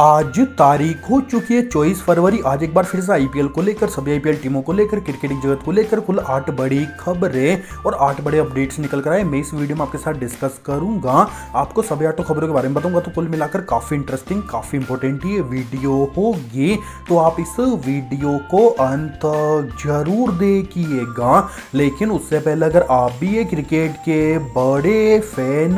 आज तारीख हो चुकी है चौबीस फरवरी। आज एक बार फिर से आईपीएल को लेकर, सभी आईपीएल टीमों को लेकर क्रिकेटिंग जगत को लेकर कुल आठ बड़ी खबरें और आठ बड़े अपडेट्स निकल कर आए मैं इस वीडियो में आपके साथ डिस्कस करूँगा। आपको सभी आठों खबरों के बारे में बताऊँगा तो कुल मिलाकर काफ़ी इंटरेस्टिंग काफ़ी इंपॉर्टेंट ये वीडियो होगी। तो आप इस वीडियो को अंत ज़रूर देखिएगा। लेकिन उससे पहले अगर आप भी ये क्रिकेट के बड़े फ़ैन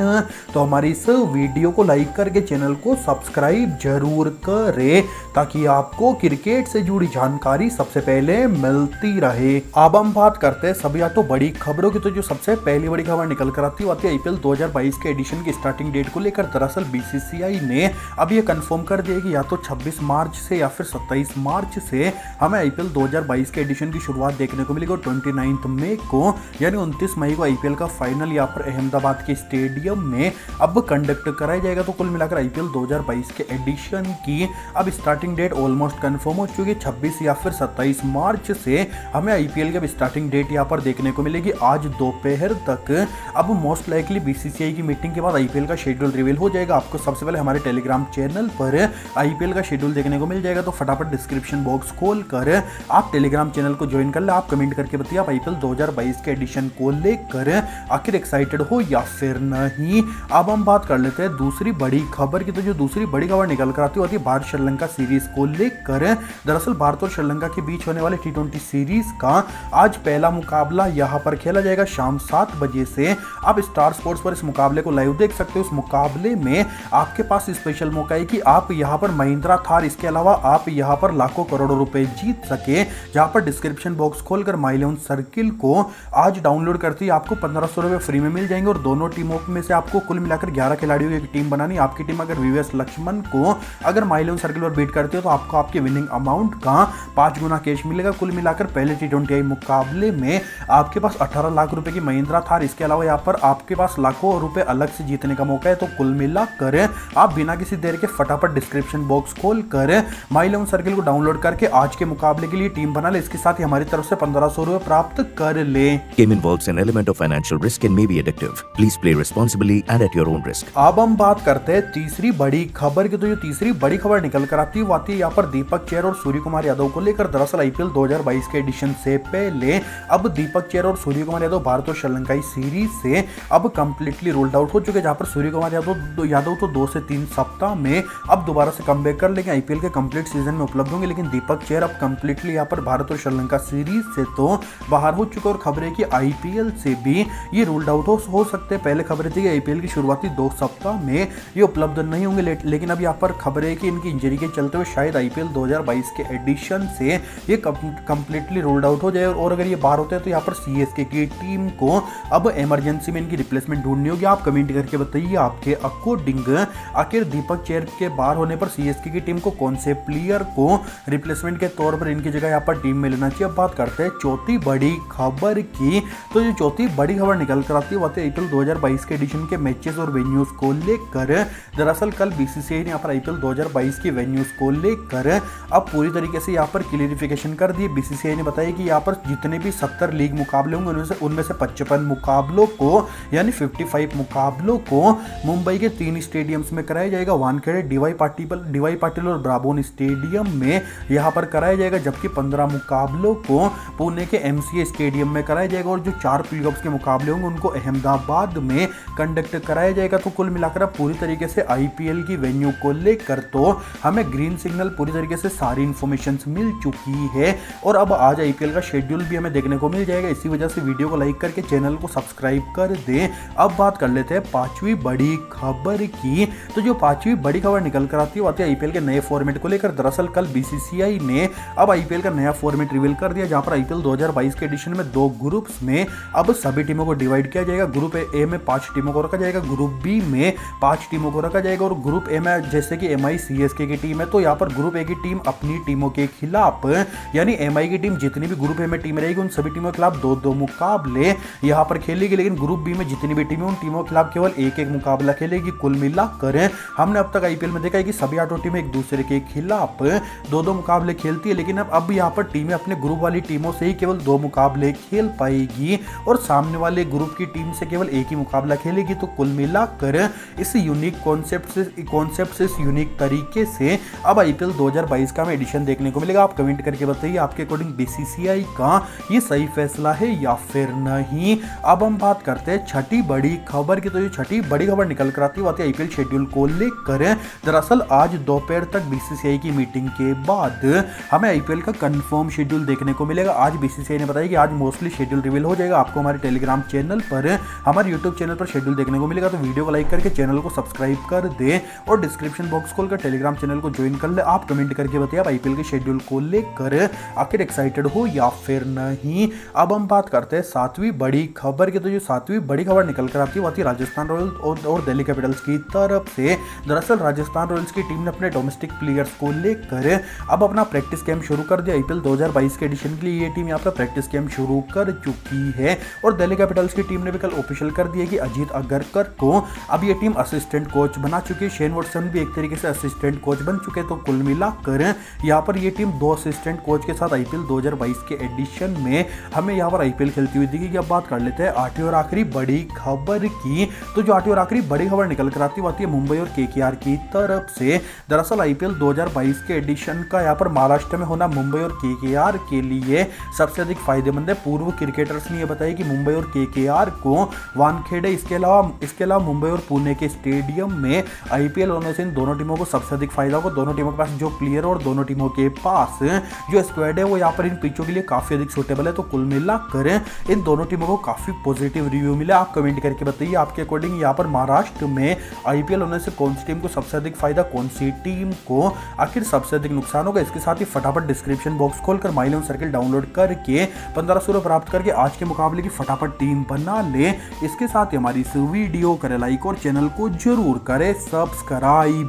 तो हमारी इस वीडियो को लाइक करके चैनल को सब्सक्राइब ज़रूर ज़रूर करें, ताकि आपको क्रिकेट से जुड़ी जानकारी सबसे पहले मिलती रहे। अब हम बात करते हैं सभी तो बड़ी खबरों की। तो जो सबसे पहली बड़ी खबर निकल कर आती है आईपीएल 2022 के एडिशन की स्टार्टिंग डेट को लेकर। दरअसल बीसीसीआई ने अब ये कंफर्म कर दिया कि या तो 26 मार्च से या फिर 27 मार्च से हमें आईपीएल 2022 के एडिशन की शुरुआत देखने को मिलेगी और ट्वेंटी मई को, यानी उनतीस मई को आईपीएल का फाइनल यहाँ पर अहमदाबाद के स्टेडियम में अब कंडक्ट कराया जाएगा। तो कुल मिलाकर आईपीएल 2022 के एडिशन एडिशन की अब स्टार्टिंग डेट ऑलमोस्ट कंफर्म हो चुकी है 26 या फिर 27 मार्च से हमें आईपीएल की अब स्टार्टिंग डेट यहाँ पर देखने को मिलेगी आज दोपहर तक। अब मोस्ट लाइकली बीसीसीआई की मीटिंग के बाद आईपीएल का शेड्यूल रिवील हो जाएगा। आपको सबसे पहले हमारे टेलीग्राम चैनल पर आईपीएल का शेड्यूल देखने को मिल जाएगा। तो फटाफट डिस्क्रिप्शन बॉक्स खोल कर आप टेलीग्राम चैनल को ज्वाइन कर ले। आप कमेंट करके बताइए, आप आईपीएल 2022 के एडिशन को लेकर आखिर एक्साइटेड हो या फिर नहीं। अब हम बात कर लेते हैं दूसरी बड़ी खबर की। तो जो दूसरी बड़ी खबर निकल कर कराती होती है भारत श्रीलंका सीरीज़ को लेकर। दरअसल भारत और श्रीलंका के बीच होने वाले टी सीरीज़ का आज पहला मुकाबला यहाँ पर खेला जाएगा शाम सात बजे से। आप स्टार स्पोर्ट्स पर इस मुकाबले को लाइव देख सकते हो। उस मुकाबले में आपके पास स्पेशल मौका है कि आप यहाँ पर महिंद्रा थार, इसके अलावा आप यहाँ पर लाखों करोड़ों रुपए जीत सके। जहाँ पर डिस्क्रिप्शन बॉक्स खोलकर माइलोन सर्किल को आज डाउनलोड करते ही आपको पंद्रह सौ रुपए फ्री में मिल जाएँगे और दोनों टीमों में से आपको कुल मिलाकर ग्यारह खिलाड़ियों की टीम बनानी। आपकी टीम अगर वीवीएस लक्ष्मण को अगर माइलोन सर्किल पर बीट करते हो तो आपको आपके विनिंग अमाउंट का पाँच गुना कैश मिलेगा। कुल मिलाकर पहले टी ट्वेंटी मुकाबले में आपके पास अठारह लाख रुपए की महिंद्रा थार। इसके अलावा यहाँ पर आपके पास लाखों रुपए अलग से जीतने का मौका है तो कुल मिलाकर आप बिना किसी देर के फटाफट डिस्क्रिप्शन बॉक्स खोल कर माइलोन सर्किल को डाउनलोड करके आज के मुकाबले के लिए टीम बना ले। इसके साथ ही हमारी तरफ़ से पंद्रह सौ रुपए प्राप्त कर ले। Game involves an element of financial risk and may be addictive. Please play responsibly and at your own risk. अब हम बात करते हैं तीसरी बड़ी खबर की। तो जो तीसरी बड़ी खबर निकल कर आती है। वो आती है यहाँ पर दीपक चेर और सूर्य कुमार यादव को लेकर दरअसल आईपीएल 2022 के एडिशन से पहले अब दीपक चेर और सूर्य कुमार यादव भारत और श्रीलंकाई सीरीज़ से अब कंप्लीटली रोल्ड आउट हो चुके जहाँ पर सूर्य कुमार यादव यादव तो दो से तीन सप्ताह में अब दोबारा से कम कर लेंगे। आईपीएल के कंप्लीट सीज़न में उपलब्ध होंगे लेकिन दीपक चेर अब कंप्लीटली यहाँ पर भारत और श्रीलंका सीरीज़ से तो बाहर हो चुके और खबर है कि आईपीएल से भी ये रोल्ड आउट हो, सकते पहले खबर थी कि आईपीएल की शुरुआती दो सप्ताह में ये उपलब्ध नहीं होंगे लेकिन अब यहाँ पर खबर है कि इनकी इंजरी के चलते हुए शायद आईपीएल 2022 के एडिशन से ये कंप्लीटली रोल्ड आउट हो जाए। और अगर ये बाहर होते हैं तो यहाँ पर सीएसके की टीम को अब इमरजेंसी में इनकी रिप्लेसमेंट ढूंढनी होगी। आप कमेंट करके बताइए आपके अकॉर्डिंग आखिर दीपक चेयर के बाहर होने पर सीएसके की टीम को कौन से प्लेयर को रिप्लेसमेंट के तौर पर इनकी जगह यहाँ पर टीम में लेना चाहिए? अब बात करते हैं चौथी बड़ी खबर की। तो जो चौथी बड़ी खबर निकल कर आती है। वो आईपीएल 2022 के एडिशन के मैचेस और वेन्यूज को लेकर। दरअसल कल बीसीसीआई ने यहाँ पर आईपीएल 2022 की वेन्यूज को लेकर अब पूरी तरीके से यहाँ पर क्लियरिफिकेशन कर दिए। बीसीसीआई ने बताया कि यहाँ पर जितने भी सत्तर लीग मुकाबले होंगे, उनमें से उनमें से पचपन मुकाबलों को, यानी 55 मुकाबलों को मुंबई के तीन स्टेडियम्स में कराया जाएगा। वानखेड़े, डीवाई पाटिल डीवाई पाटिल और ब्राबोन स्टेडियम में यहाँ पर कराया जाएगा, जबकि पंद्रह मुकाबलों को पुणे के एमसीए स्टेडियम में कराया जाएगा और जो चार प्ले के मुकाबले होंगे, उनको अहमदाबाद में कंडक्ट कराया जाएगा। तो कुल मिलाकर पूरी तरीके से आईपीएल की वेन्यू को लेकर तो हमें ग्रीन सिग्नल पूरी तरीके से सारी इन्फॉर्मेशन मिल चुकी है। और अब आज आईपीएल का शेड्यूल भी हमें देखने को मिल जाएगा। इसी वजह से वीडियो को लाइक करके चैनल को सब्सक्राइब कर दे। अब बात कर लेते हैं पांचवी बड़ी खबर की। तो जो पांचवी बड़ी खबर निकल कर आती है आती है आईपीएल के नए फॉर्मेट को लेकर। दरअसल कल बीसीसीआई ने अब आईपीएल का नया फॉर्मेट रिवील कर दिया, जहाँ पर आईपीएल 2022 के एडिशन में दो ग्रुप्स में अब सभी टीमों को डिवाइड किया जाएगा। ग्रुप ए में पाँच टीमों को रखा जाएगा ग्रुप बी में पाँच टीमों को रखा जाएगा। और ग्रुप ए में जैसे कि एम आई की टीम है तो यहाँ पर ग्रुप ए की टीम अपनी टीमों के खिलाफ, यानी एमआई की टीम जितनी भी ग्रुप ए में टीम रहेगी, उन सभी टीमों के खिलाफ दो दो मुकाबले यहाँ पर खेलेगी। लेकिन ग्रुप बी में जितनी भी टीमें उन टीमों के खिलाफ केवल एक एक मुकाबला खेलेगी, कुल मिलाकर। हमने अब तक आईपीएल में देखा है कि सभी आठों टीमें एक दूसरे के खिलाफ दो दो मुकाबले खेलती है, लेकिन अब अब यहाँ पर टीमें अपने ग्रुप वाली टीमों से ही केवल दो मुकाबले खेल पाएगी, और सामने वाले ग्रुप की टीम से केवल एक ही मुकाबला खेलेगी। तो कुल मिलाकर इस यूनिक कॉन्सेप्ट से कॉन्सेप्ट से इस यूनिक तरीके से अब आईपीएल 2022 का हमें एडिशन देखने को मिलेगा। आप कमेंट करके बताइए आपके अकॉर्डिंग बीसीसीआई का ये सही फैसला है या फिर नहीं। अब हम बात करते हैं छठी बड़ी खबर की। तो ये छठी बड़ी खबर निकल कर आती है। आईपीएल शेड्यूल को लेकर। दरअसल आज दोपहर तक बीसीसीआई की मीटिंग के बाद हमें आईपीएल का कंफर्म शेड्यूल देखने को मिलेगा। आज बीसीसीआई ने बताया कि आज मोस्टली शेड्यूल रिवील हो जाएगा। आपको हमारे टेलीग्राम चैनल पर, हमारे यूट्यूब चैनल पर शेड्यूल देखने को मिलेगा। तो वीडियो को लाइक करके चैनल को सब्सक्राइब कर दे और डिस्क्रिप्शन बॉक्स खोलकर टेलीग्राम चैनल को ज्वाइन कर ले। आप कमेंट करके बताइए आप आईपीएल के शेड्यूल को लेकर आखिर एक्साइटेड हो या फिर नहीं? अब हम बात करते हैं सातवीं बड़ी खबर की। तो जो सातवीं बड़ी खबर निकल कर आती है वो राजस्थान रॉयल्स और, और दिल्ली कैपिटल्स की तरफ़ से। दरअसल राजस्थान रॉयल्स की टीम ने अपने डोमेस्टिक प्लेयर्स को लेकर अब अपना प्रैक्टिस कैंप शुरू कर दिया। आईपीएल 2022 के एडिशन के लिए ये टीम यहाँ पर प्रैक्टिस कैंप शुरू कर चुकी है। और दिल्ली कैपिटल्स की टीम ने भी कल ऑफिशियल कर दिया कि अजीत अगरकर को अब ये टीम असिस्टेंट कोच बना चुकी है। शेन वॉटसन भी एक तरीके से असिस्टेंट कोच बन चुके हैं तो कुल मिलाकर यहाँ पर ये टीम दो असिस्टेंट कोच के साथ आईपीएल 2022 के एडिशन में हमें यहाँ पर आईपीएल खेलती हुई दिखेगी। अब बात कर लेते हैं आठवीं और आखिरी बड़ी खबर की। तो जो आठवीं और आखिरी बड़ी खबर निकल कर आती है मुंबई और केकेआर की तरफ़ से। दरअसल आईपीएल 2022 के एडिशन का यहाँ पर महाराष्ट्र में होना मुंबई और के के लिए सबसे अधिक फ़ायदेमंद है। पूर्व क्रिकेटर्स ने यह बताया कि मुंबई और के को वानखेड़े, इसके अलावा इसके अलावा मुंबई और पुणे के स्टेडियम में आईपीएल होने से इन दोनों टीमों को सबसे अधिक फ़ायदा होगा। दोनों टीमों के पास जो प्लेयर और दोनों टीमों के पास जो स्क्वाड है, वो यहाँ पर इन पिचों के लिए काफ़ी अधिक सुटेबल है। तो कुल मिलाकर इन दोनों टीमों को काफ़ी पॉजिटिव रिव्यू मिला। आप कमेंट करके बताइए, आपके अकॉर्डिंग यहाँ पर महाराष्ट्र में आईपीएल होने से कौन सी टीम को सबसे अधिक फ़ायदा, कौन सी टीम को आखिर सबसे अधिक नुकसान होगा? इसके साथ ही फटाफट डिस्क्रिप्शन बॉक्स खोलकर माइलोन सर्किल डाउनलोड करके पंद्रह सौ प्राप्त करके आज के मुकाबले की फटाफट टीम बना ले। इसके साथ ही हमारी इस वीडियो करें लाइक और चैनल को ज़रूर करें सब्सक्राइब